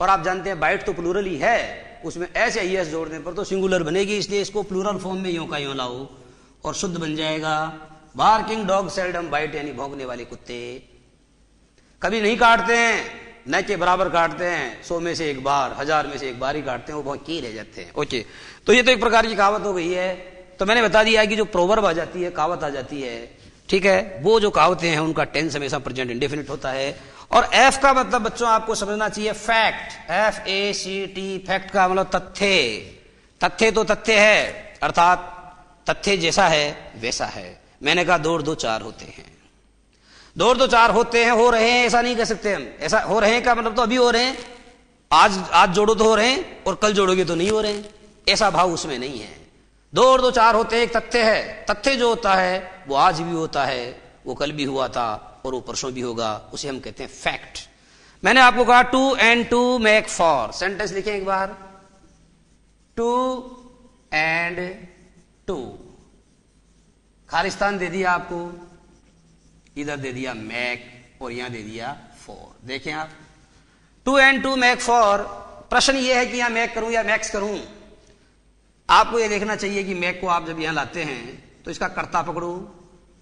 और आप जानते हैं बाइट तो प्लूरल ही है, उसमें एस या एस जोड़ने पर तो सिंगुलर बनेगी, इसलिए इसको प्लूरल फॉर्म में यूँ का यूँ लाओ और शुद्ध बन जाएगा। बार्किंग डॉग सेल्डम बाइट यानी भोंकने वाले कुत्ते। कभी नहीं काटते हैं, न के बराबर काटते हैं, सौ में से एक बार, हज़ार में से एक बार ही काटते हैं, वो बहुत की रह जाते हैं। ओके तो ये तो एक प्रकार की कहावत हो गई है। तो मैंने बता दिया कि जो प्रोवर्ब आ जाती है, कहावत आ जाती है ठीक है? वो जो कहावतें हैं, उनका टेंस हमेशा प्रेजेंट इंडेफिनिट होता है। और एफ़ का मतलब बच्चों, आपको समझना चाहिए fact F A C T fact का मतलब तथ्य। तथ्य तो तथ्य है, अर्थात तथ्य जैसा है, वैसा है। मैंने कहा दो दो चार होते हैं। दो दो चार होते हैं, हो रहे हैं, ऐसा नहीं कह सकते हम। ऐसा हो रहे हैं का मतलब तो अभी हो रहे हैं। आज आज जोड़ो तो हो रहे हैं, और कल जोड़ोगे तो नहीं हो रहे हैं। ऐसा भाव उसमें नहीं है। दो और दो चार होते हैं, एक तथ्य है। तथ्य जो होता है, वो आज भी होता है, वो कल भी हुआ था और वो परसों भी होगा, उसे हम कहते हैं फैक्ट मैंने आपको कहा two and two make four sentence लिखे एक बार। टू एंड टू खालिस्तान दे दिया आपको, इधर दे दिया मैक और यहाँ दे दिया फोर देखें आप। Two and two make four प्रश्न यह है कि यहाँ मैक करूँ या मैक्स करूँ? आपको यह देखना चाहिए कि मैक को आप जब यहाँ लाते हैं तो इसका कर्ता पकड़ो।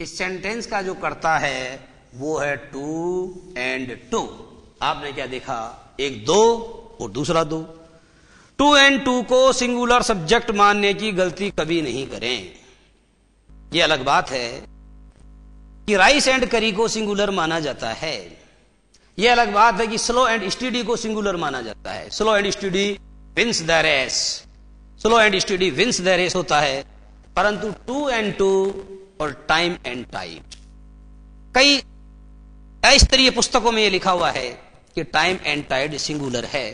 इस सेंटेंस का जो कर्ता है, वो है टू एंड टू आपने क्या देखा? एक दो और दूसरा दो। टू एंड टू को सिंगुलर सब्जेक्ट मानने की गलती कभी नहीं करें। यह अलग बात है कि राइस एंड करी को सिंगुलर माना जाता है। यह अलग बात है कि स्लो एंड स्टडी को सिंगुलर माना जाता है। Slow and steady wins the race slow and steady wins the race होता है, परंतु टू एंड टू और टाइम एंड टाइट कई स्तरीय पुस्तकों में यह लिखा हुआ है कि टाइम एंड टाइड सिंगुलर है।